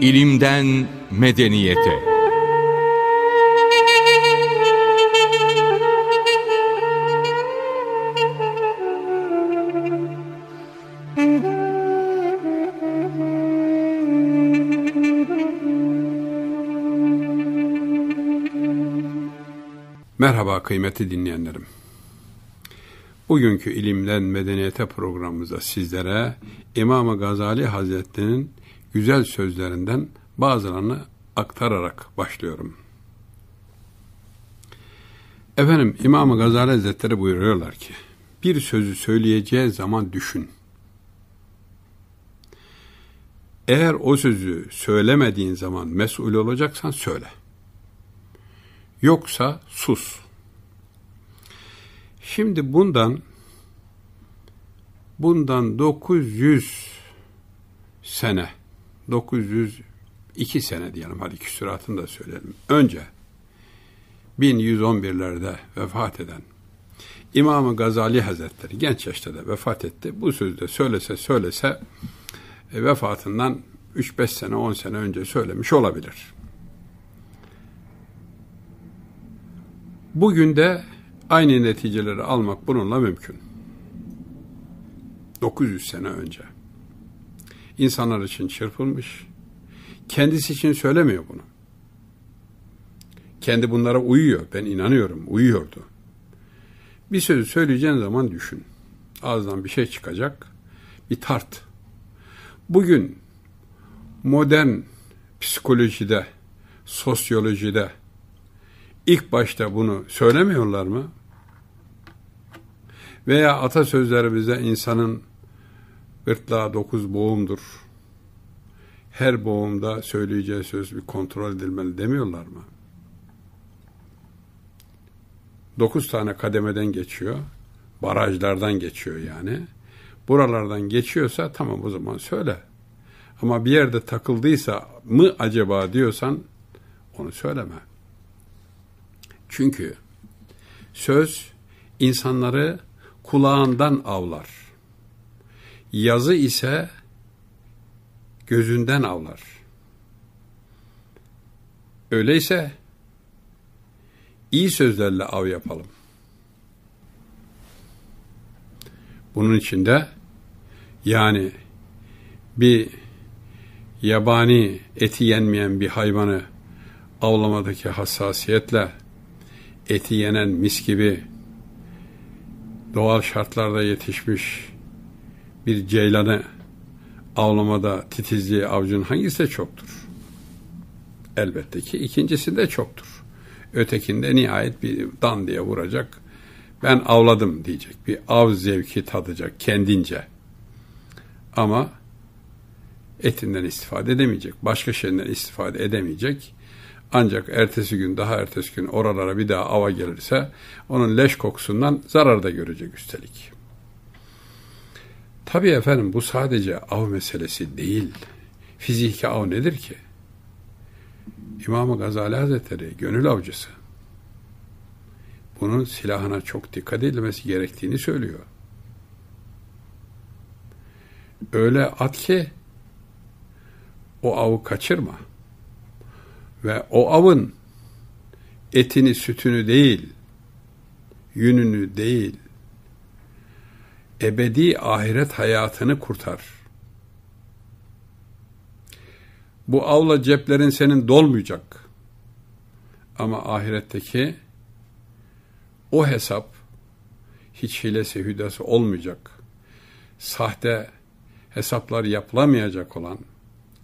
İlimden medeniyete. Merhaba kıymetli dinleyenlerim. Bugünkü ilimden medeniyete programımızda sizlere İmam Gazali Hazretleri'nin güzel sözlerinden bazılarını aktararak başlıyorum. Efendim İmam Gazali Hazretleri buyuruyorlar ki, bir sözü söyleyeceği zaman düşün. Eğer o sözü söylemediğin zaman mesul olacaksan söyle. Yoksa sus. Şimdi bundan bundan 900 sene 902 sene diyelim hadi küsuratını da söyleyelim. Önce 1111'lerde vefat eden İmam-ı Gazali Hazretleri genç yaşta da vefat etti. Bu sözü de söylese söylese e, vefatından 3-5 sene 10 sene önce söylemiş olabilir. Bugün de aynı neticeleri almak bununla mümkün. 900 sene önce. İnsanlar için çırpılmış. Kendisi için söylemiyor bunu. Kendi bunlara uyuyor. Ben inanıyorum. Uyuyordu. Bir sözü söyleyeceğin zaman düşün. Ağzından bir şey çıkacak. Bir tart. Bugün modern psikolojide, sosyolojide, ilk başta bunu söylemiyorlar mı? Veya atasözlerimizde insanın gırtlağı dokuz boğumdur. Her boğumda söyleyeceği söz bir kontrol edilmeli demiyorlar mı? Dokuz tane kademeden geçiyor. Barajlardan geçiyor yani. Buralardan geçiyorsa tamam o zaman söyle. Ama bir yerde takıldıysa mı acaba diyorsan onu söyleme. Çünkü söz insanları kulağından avlar. Yazı ise gözünden avlar. Öyleyse iyi sözlerle av yapalım. Bunun içinde yani bir yabani eti yenmeyen bir hayvanı avlamadaki hassasiyetle eti yenen mis gibi doğal şartlarda yetişmiş bir ceylanı avlamada titizliği avcının hangisi de çoktur? Elbette ki ikincisinde çoktur. Ötekinde nihayet bir dan diye vuracak. Ben avladım diyecek. Bir av zevki tadacak kendince. Ama etinden istifade edemeyecek. Başka şeyden istifade edemeyecek. Ancak ertesi gün daha ertesi gün oralara bir daha ava gelirse onun leş kokusundan zarar da görecek üstelik. Tabii efendim bu sadece av meselesi değil. Fiziki av nedir ki? İmam-ı Gazali Hazretleri gönül avcısı. Bunun silahına çok dikkat edilmesi gerektiğini söylüyor. Öyle at ki o avı kaçırma. Ve o avın etini, sütünü değil, yününü değil, ebedi ahiret hayatını kurtar. Bu avla ceplerin senin dolmayacak. Ama ahiretteki o hesap hiç hilesi hüdası olmayacak. Sahte hesaplar yapılamayacak olan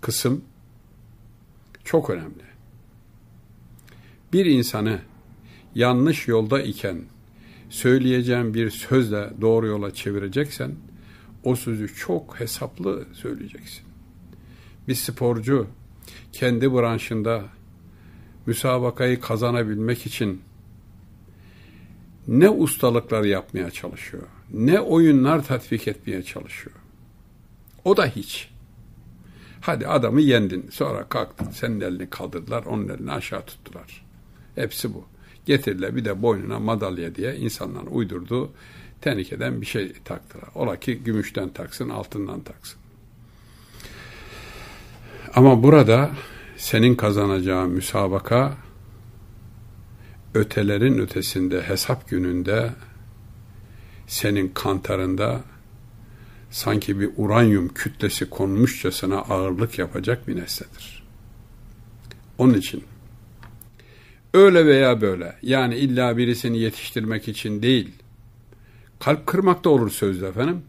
kısım çok önemli bir insanı yanlış yolda iken söyleyeceğin bir sözle doğru yola çevireceksen o sözü çok hesaplı söyleyeceksin. Bir sporcu kendi branşında müsabakayı kazanabilmek için ne ustalıklar yapmaya çalışıyor, ne oyunlar tatbik etmeye çalışıyor. O da hiç. Hadi adamı yendin, sonra kalktın, senin elini kaldırdılar, onun elini aşağı tuttular. Hepsi bu. Getirirler bir de boynuna madalya diye insanların uydurduğu tenikeden bir şey taktılar. Ola ki gümüşten taksın, altından taksın. Ama burada senin kazanacağın müsabaka ötelerin ötesinde hesap gününde senin kantarında sanki bir uranyum kütlesi konmuşçasına ağırlık yapacak bir nesnedir. Onun için öyle veya böyle yani illa birisini yetiştirmek için değil kalp kırmak da olur sözde efendim.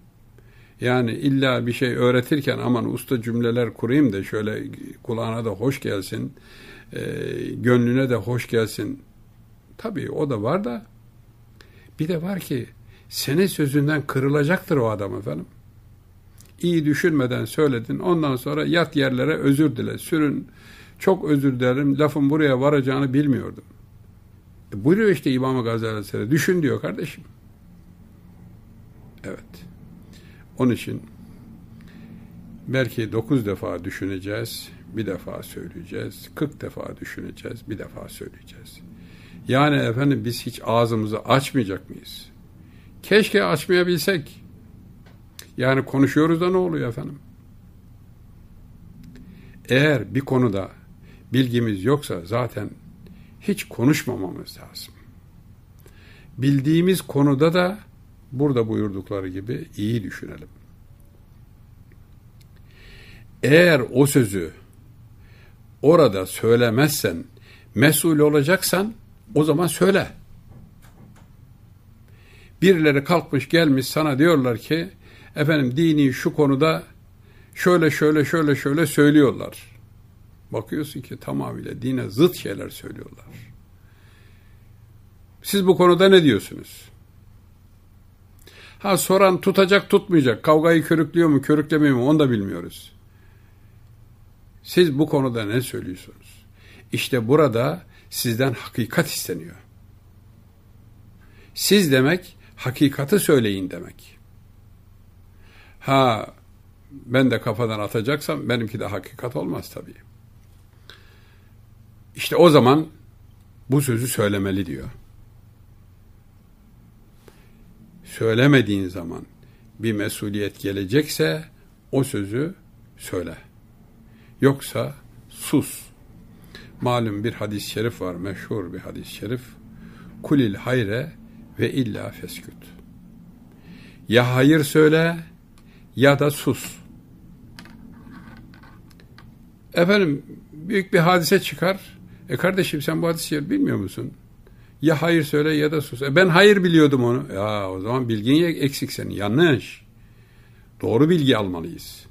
Yani illa bir şey öğretirken aman usta cümleler kurayım da şöyle kulağına da hoş gelsin, e, gönlüne de hoş gelsin. Tabii o da var da bir de var ki senin sözünden kırılacaktır o adam efendim. İyi düşünmeden söyledin. Ondan sonra yat yerlere özür dile. Sürün. Çok özür dilerim. Lafın buraya varacağını bilmiyordum. E buyuruyor işte İmam Gazali Aleyhisselam. Düşün diyor kardeşim. Evet. Onun için belki dokuz defa düşüneceğiz, bir defa söyleyeceğiz. Kırk defa düşüneceğiz, bir defa söyleyeceğiz. Yani efendim biz hiç ağzımızı açmayacak mıyız? Keşke açmayabilsek. Yani konuşuyoruz da ne oluyor efendim? Eğer bir konuda bilgimiz yoksa zaten hiç konuşmamamız lazım. Bildiğimiz konuda da burada buyurdukları gibi iyi düşünelim. Eğer o sözü orada söylemezsen, mesul olacaksan o zaman söyle. Birileri kalkmış gelmiş sana diyorlar ki efendim dini şu konuda şöyle şöyle şöyle şöyle söylüyorlar. Bakıyorsun ki tamamıyla dine zıt şeyler söylüyorlar. Siz bu konuda ne diyorsunuz? Ha soran tutacak tutmayacak. Kavgayı körüklüyor mu körüklemiyor mu onu da bilmiyoruz. Siz bu konuda ne söylüyorsunuz? İşte burada sizden hakikat isteniyor. Siz demek hakikati söyleyin demek. Ha ben de kafadan atacaksam benimki de hakikat olmaz tabii. İşte o zaman bu sözü söylemeli diyor. Söylemediğin zaman bir mesuliyet gelecekse o sözü söyle. Yoksa sus. Malum bir hadis-i şerif var, meşhur bir hadis-i şerif. Kulil hayre ve illa fesküt. Ya hayır söyle ya da sus. Efendim büyük bir hadise çıkar. E kardeşim sen bu hadisi bilmiyor musun? Ya hayır söyle ya da sus. E ben hayır biliyordum onu. Ya o zaman bilgin eksik senin. Yanlış. Doğru bilgi almalıyız.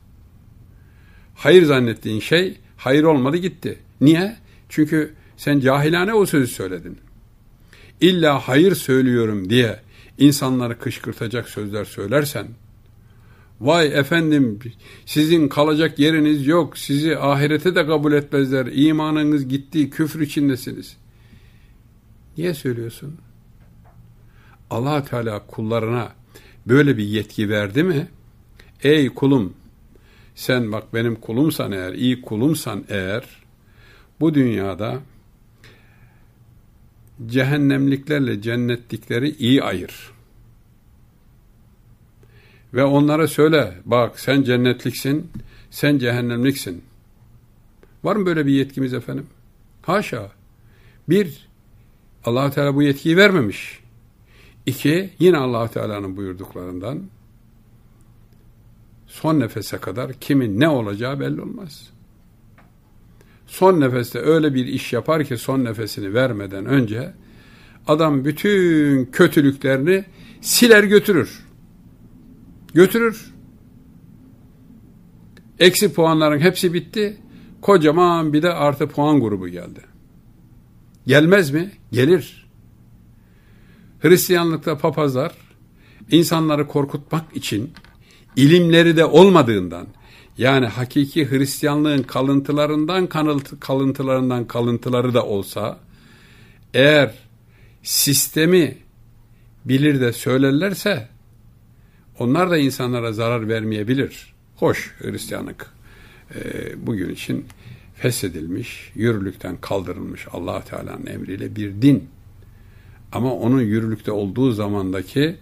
Hayır zannettiğin şey hayır olmadı gitti. Niye? Çünkü sen cahilane o sözü söyledin. İlla hayır söylüyorum diye insanları kışkırtacak sözler söylersen, vay efendim sizin kalacak yeriniz yok, sizi ahirete de kabul etmezler, imanınız gitti, küfür içindesiniz. Niye söylüyorsun? allah Teala kullarına böyle bir yetki verdi mi? Ey kulum, sen bak benim kulumsan eğer, iyi kulumsan eğer, bu dünyada cehennemliklerle cennetlikleri iyi ayır. Ve onlara söyle, bak sen cennetliksin, sen cehennemliksin. Var mı böyle bir yetkimiz efendim? Haşa. Bir, allah Teala bu yetkiyi vermemiş. İki, yine allah Teala'nın buyurduklarından son nefese kadar kimin ne olacağı belli olmaz son nefeste öyle bir iş yapar ki son nefesini vermeden önce adam bütün kötülüklerini siler götürür. Götürür. Eksi puanların hepsi bitti. Kocaman bir de artı puan grubu geldi. Gelmez mi? Gelir. Hristiyanlıkta papazlar insanları korkutmak için ilimleri de olmadığından yani hakiki Hristiyanlığın kalıntılarından kalıntılarından kalıntıları da olsa eğer sistemi bilir de söylerlerse onlar da insanlara zarar vermeyebilir. Hoş Hristiyanlık e, bugün için feshedilmiş, yürürlükten kaldırılmış allah Teala'nın emriyle bir din. Ama onun yürürlükte olduğu zamandaki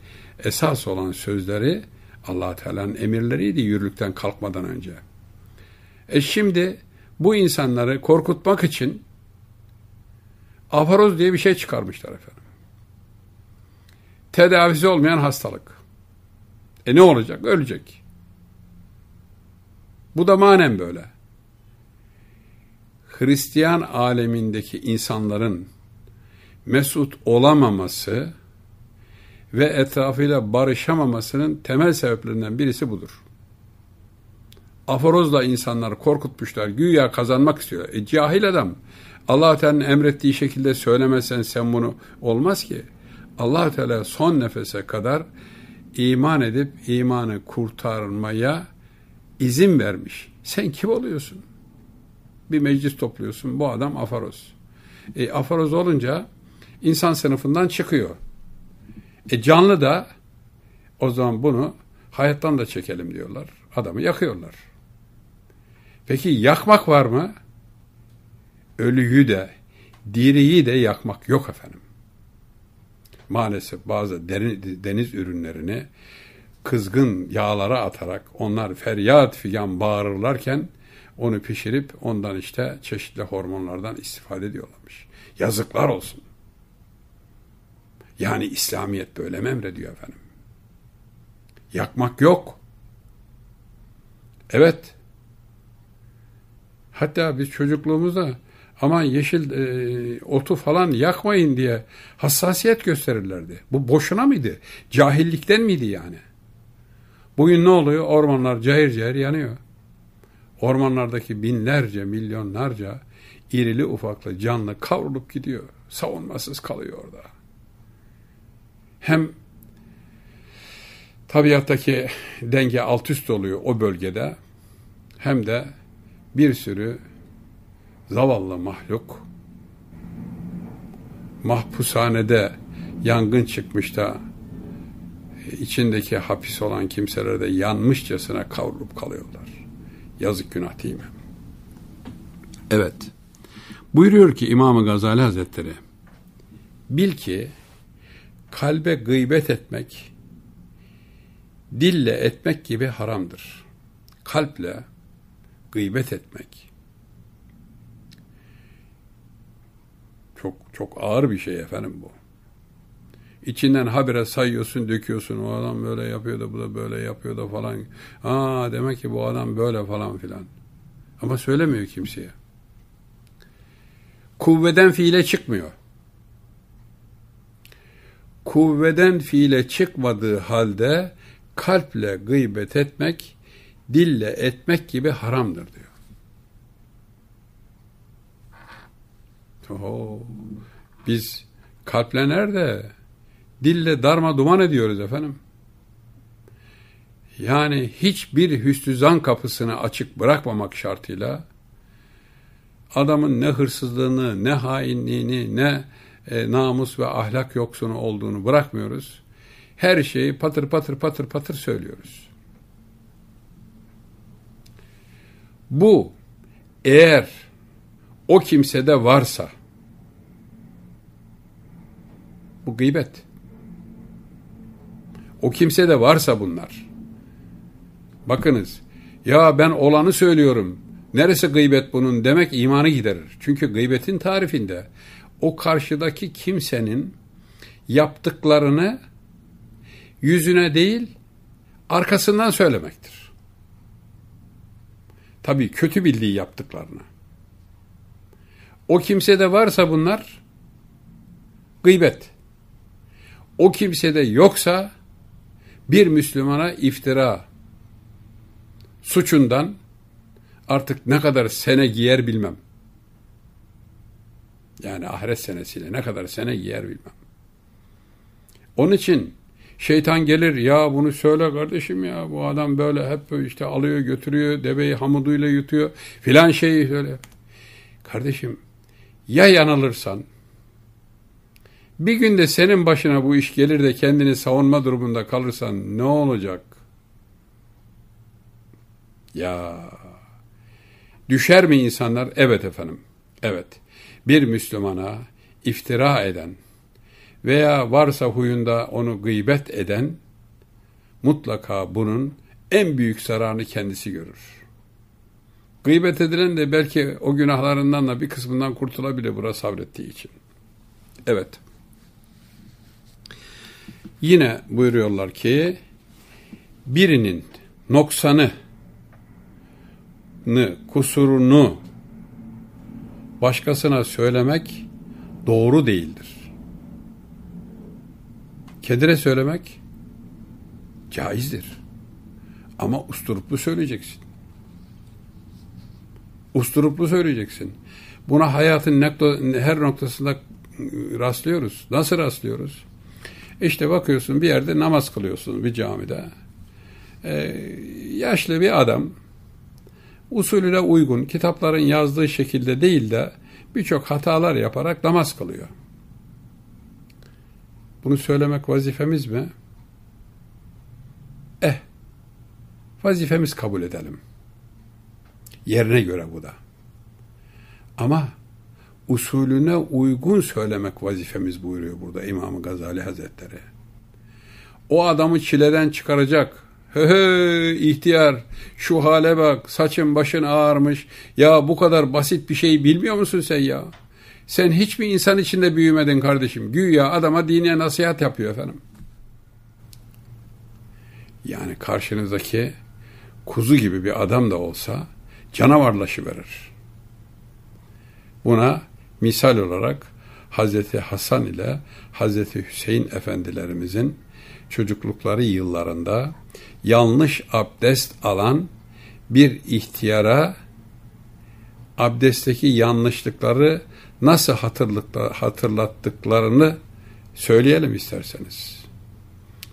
esas olan sözleri allah Teala'nın emirleriydi yürürlükten kalkmadan önce. E şimdi bu insanları korkutmak için afaroz diye bir şey çıkarmışlar efendim. Tedavisi olmayan hastalık. E ne olacak? Ölecek. Bu da manen böyle. Hristiyan alemindeki insanların mesut olamaması ve etrafıyla barışamamasının temel sebeplerinden birisi budur. Aforozla insanları korkutmuşlar. Güya kazanmak istiyor. E cahil adam. allah Teala'nın emrettiği şekilde söylemezsen sen bunu olmaz ki. allah Teala son nefese kadar iman edip imanı kurtarmaya izin vermiş. Sen kim oluyorsun? Bir meclis topluyorsun. Bu adam afaroz. E, afaroz olunca insan sınıfından çıkıyor. E, canlı da o zaman bunu hayattan da çekelim diyorlar. Adamı yakıyorlar. Peki yakmak var mı? Ölüyü de, diriyi de yakmak yok efendim. Maalesef bazı deniz ürünlerini kızgın yağlara atarak onlar feryat figan bağırırlarken onu pişirip ondan işte çeşitli hormonlardan istifade ediyorlarmış. Yazıklar olsun. Yani İslamiyet böyle mi emrediyor efendim? Yakmak yok. Evet. Hatta biz çocukluğumuzda aman yeşil e, otu falan yakmayın diye hassasiyet gösterirlerdi. Bu boşuna mıydı? Cahillikten miydi yani? Bugün ne oluyor? Ormanlar cayır cayır yanıyor. Ormanlardaki binlerce, milyonlarca irili ufaklı canlı kavrulup gidiyor. Savunmasız kalıyor orada. Hem tabiattaki denge alt üst oluyor o bölgede hem de bir sürü zavallı mahluk mahpushanede yangın çıkmış da içindeki hapis olan kimseler de yanmışçasına kavrulup kalıyorlar. Yazık günah değil mi? Evet. Buyuruyor ki İmam-ı Gazali Hazretleri bil ki kalbe gıybet etmek dille etmek gibi haramdır. Kalple gıybet etmek çok çok ağır bir şey efendim bu. İçinden habire sayıyorsun, döküyorsun. O adam böyle yapıyor da bu da böyle yapıyor da falan. Aa demek ki bu adam böyle falan filan. Ama söylemiyor kimseye. Kuvveden fiile çıkmıyor. Kuvveden fiile çıkmadığı halde kalple gıybet etmek, dille etmek gibi haramdır diyor. Oho, biz kalple nerede? Dille darma duman ediyoruz efendim. Yani hiçbir hüsnü kapısını açık bırakmamak şartıyla adamın ne hırsızlığını, ne hainliğini, ne e, namus ve ahlak yoksunu olduğunu bırakmıyoruz. Her şeyi patır patır patır patır söylüyoruz. Bu eğer o kimsede varsa bu gıybet. O kimse de varsa bunlar. Bakınız ya ben olanı söylüyorum. Neresi gıybet bunun demek imanı giderir. Çünkü gıybetin tarifinde o karşıdaki kimsenin yaptıklarını yüzüne değil arkasından söylemektir. Tabii kötü bildiği yaptıklarını. O kimse de varsa bunlar gıybet. O kimse de yoksa bir Müslümana iftira suçundan artık ne kadar sene giyer bilmem. Yani ahiret senesiyle ne kadar sene giyer bilmem. Onun için şeytan gelir ya bunu söyle kardeşim ya bu adam böyle hep işte alıyor götürüyor deveyi hamuduyla yutuyor filan şeyi söyle. Kardeşim ya yanılırsan bir günde senin başına bu iş gelir de kendini savunma durumunda kalırsan ne olacak? Ya düşer mi insanlar? Evet efendim. Evet. Bir Müslümana iftira eden veya varsa huyunda onu gıybet eden mutlaka bunun en büyük zararını kendisi görür. Gıybet edilen de belki o günahlarından da bir kısmından kurtulabilir bura sabrettiği için. Evet. Yine buyuruyorlar ki birinin noksanı kusurunu başkasına söylemek doğru değildir. Kedire söylemek caizdir. Ama usturuplu söyleyeceksin. Usturuplu söyleyeceksin. Buna hayatın her noktasında rastlıyoruz. Nasıl rastlıyoruz? İşte bakıyorsun bir yerde namaz kılıyorsun bir camide. Ee, yaşlı bir adam usulüne uygun kitapların yazdığı şekilde değil de birçok hatalar yaparak namaz kılıyor. Bunu söylemek vazifemiz mi? Eh, vazifemiz kabul edelim. Yerine göre bu da. Ama usulüne uygun söylemek vazifemiz buyuruyor burada İmam Gazali Hazretleri. O adamı çileden çıkaracak, He he ihtiyar şu hale bak saçın başın ağarmış. Ya bu kadar basit bir şey bilmiyor musun sen ya? Sen hiçbir insan içinde büyümedin kardeşim. Güya adama dine nasihat yapıyor efendim. Yani karşınızdaki kuzu gibi bir adam da olsa canavarlaşıverir. Buna misal olarak Hazreti Hasan ile Hazreti Hüseyin efendilerimizin çocuklukları yıllarında yanlış abdest alan bir ihtiyara abdestteki yanlışlıkları nasıl hatırlattıklarını söyleyelim isterseniz.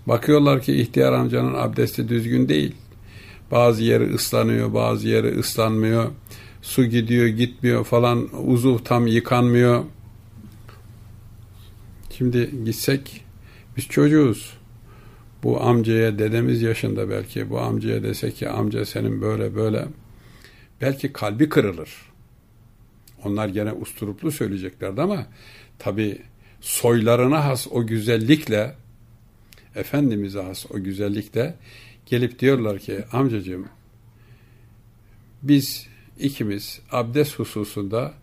Bakıyorlar ki ihtiyar amcanın abdesti düzgün değil. Bazı yeri ıslanıyor, bazı yeri ıslanmıyor. Su gidiyor, gitmiyor falan. Uzuv tam yıkanmıyor. Şimdi gitsek biz çocuğuz bu amcaya dedemiz yaşında belki bu amcaya dese ki amca senin böyle böyle belki kalbi kırılır. Onlar gene usturuplu söyleyeceklerdi ama tabi soylarına has o güzellikle Efendimiz'e has o güzellikle gelip diyorlar ki amcacığım biz ikimiz abdest hususunda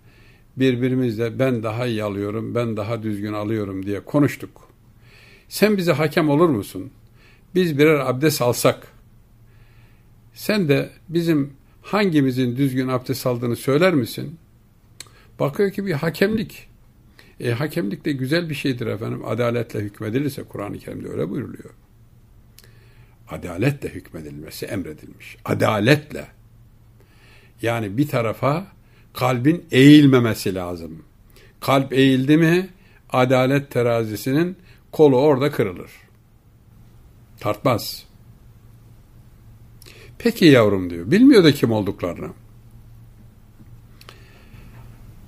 birbirimizle ben daha iyi alıyorum, ben daha düzgün alıyorum diye konuştuk. Sen bize hakem olur musun? biz birer abdest alsak, sen de bizim hangimizin düzgün abdest aldığını söyler misin? Bakıyor ki bir hakemlik. E, hakemlik de güzel bir şeydir efendim. Adaletle hükmedilirse Kur'an-ı Kerim'de öyle buyuruluyor. Adaletle hükmedilmesi emredilmiş. Adaletle. Yani bir tarafa kalbin eğilmemesi lazım. Kalp eğildi mi adalet terazisinin kolu orada kırılır. Tartmaz. Peki yavrum diyor. Bilmiyor da kim olduklarını.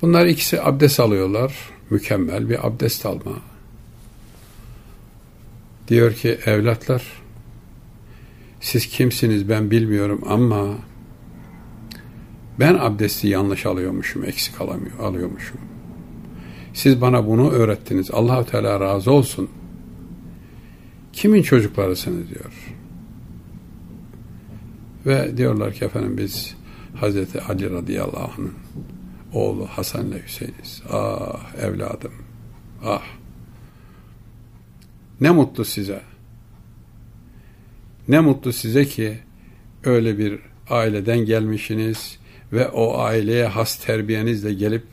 Bunlar ikisi abdest alıyorlar. Mükemmel bir abdest alma. Diyor ki evlatlar siz kimsiniz ben bilmiyorum ama ben abdesti yanlış alıyormuşum, eksik alamıyor, alıyormuşum. Siz bana bunu öğrettiniz. Allahu Teala razı olsun. Kimin çocuklarısınız diyor. Ve diyorlar ki efendim biz Hazreti Ali radıyallahu anh'ın oğlu Hasan ile Hüseyin'iz. Ah evladım, ah. Ne mutlu size. Ne mutlu size ki öyle bir aileden gelmişsiniz ve o aileye has terbiyenizle gelip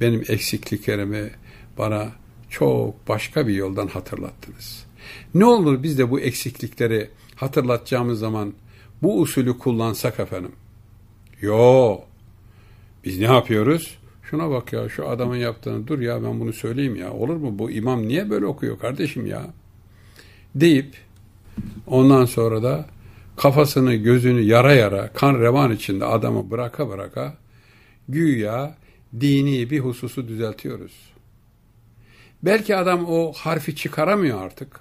benim eksikliklerimi bana çok başka bir yoldan hatırlattınız. Ne olur biz de bu eksiklikleri hatırlatacağımız zaman bu usulü kullansak efendim. Yo. Biz ne yapıyoruz? Şuna bak ya şu adamın yaptığını dur ya ben bunu söyleyeyim ya. Olur mu bu imam niye böyle okuyor kardeşim ya? Deyip ondan sonra da kafasını gözünü yara yara kan revan içinde adamı bıraka bıraka güya dini bir hususu düzeltiyoruz. Belki adam o harfi çıkaramıyor artık.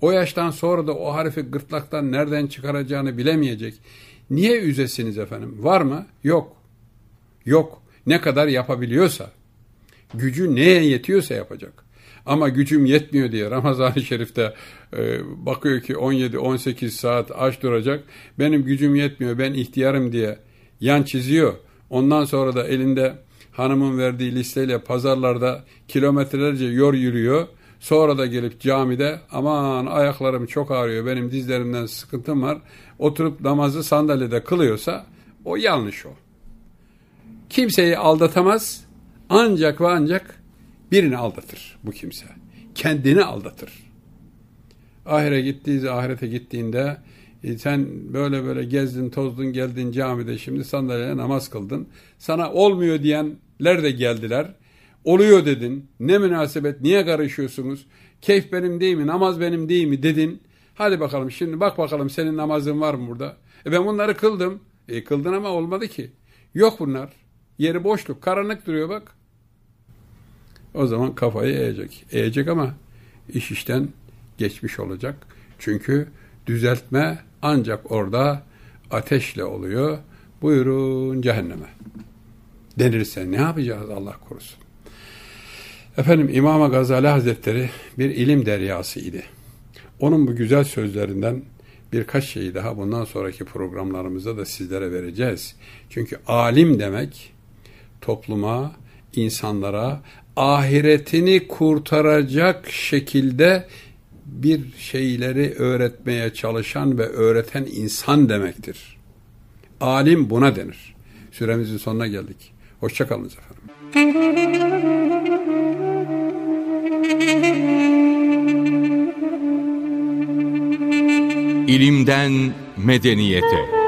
O yaştan sonra da o harfi gırtlaktan nereden çıkaracağını bilemeyecek. Niye üzesiniz efendim? Var mı? Yok. Yok. Ne kadar yapabiliyorsa, gücü neye yetiyorsa yapacak. Ama gücüm yetmiyor diye Ramazan-ı Şerif'te e, bakıyor ki 17-18 saat aç duracak. Benim gücüm yetmiyor ben ihtiyarım diye yan çiziyor. Ondan sonra da elinde hanımın verdiği listeyle pazarlarda kilometrelerce yor yürüyor. Sonra da gelip camide aman ayaklarım çok ağrıyor benim dizlerimden sıkıntım var. Oturup namazı sandalyede kılıyorsa o yanlış o. Kimseyi aldatamaz ancak ve ancak birini aldatır bu kimse. Kendini aldatır. Ahire gittiği ahirete gittiğinde e, sen böyle böyle gezdin tozdun geldin camide şimdi sandalyeye namaz kıldın. Sana olmuyor diyenler de geldiler. Oluyor dedin. Ne münasebet niye karışıyorsunuz? Keyif benim değil mi namaz benim değil mi dedin. Hadi bakalım şimdi bak bakalım senin namazın var mı burada? E ben bunları kıldım. E kıldın ama olmadı ki. Yok bunlar. Yeri boşluk. Karanlık duruyor bak. O zaman kafayı eğecek. Eğecek ama iş işten geçmiş olacak. Çünkü düzeltme ancak orada ateşle oluyor. Buyurun cehenneme. Denirse ne yapacağız Allah korusun. Efendim İmam Gazali Hazretleri bir ilim deryası idi. Onun bu güzel sözlerinden birkaç şeyi daha bundan sonraki programlarımızda da sizlere vereceğiz. Çünkü alim demek topluma, insanlara ahiretini kurtaracak şekilde bir şeyleri öğretmeye çalışan ve öğreten insan demektir. Alim buna denir. Süremizin sonuna geldik. Hoşçakalınız efendim. İlimden medeniyete